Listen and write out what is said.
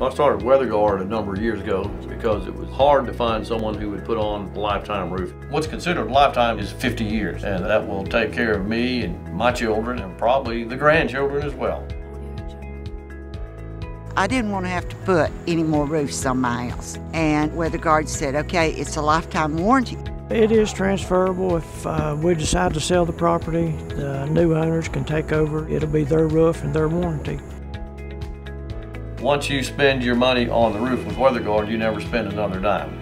I started Weather Guard a number of years ago because it was hard to find someone who would put on a lifetime roof. What's considered lifetime is 50 years, and that will take care of me and my children and probably the grandchildren as well. I didn't want to have to put any more roofs on my house. And Weather Guard said, okay, it's a lifetime warranty. It is transferable. If uh, we decide to sell the property, the new owners can take over. It'll be their roof and their warranty. Once you spend your money on the roof with Weather Guard, you never spend another dime.